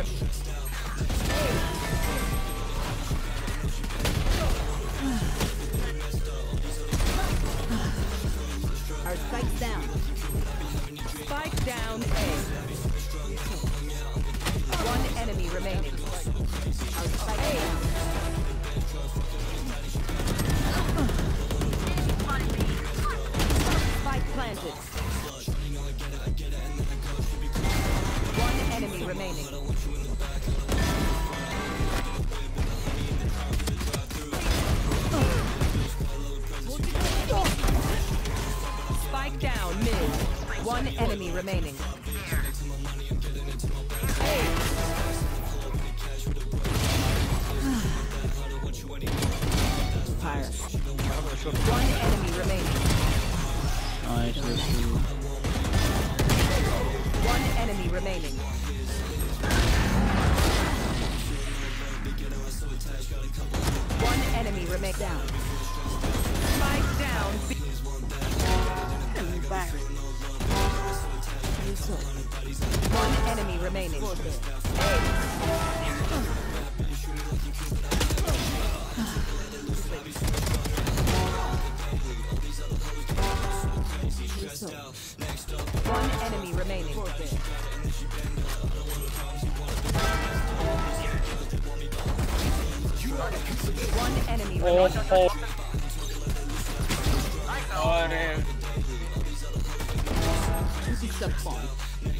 One enemy remaining. Our spike's down. Spike down A. One enemy remaining. Remaining. Spike down mid. One enemy remaining. Fire. One enemy remaining. Nice, Lucy. One enemy remaining. One enemy remain down. Spike down. B- One enemy remaining. One enemy remaining. One enemy Oh, remaining. oh. अरे One enemy remaining.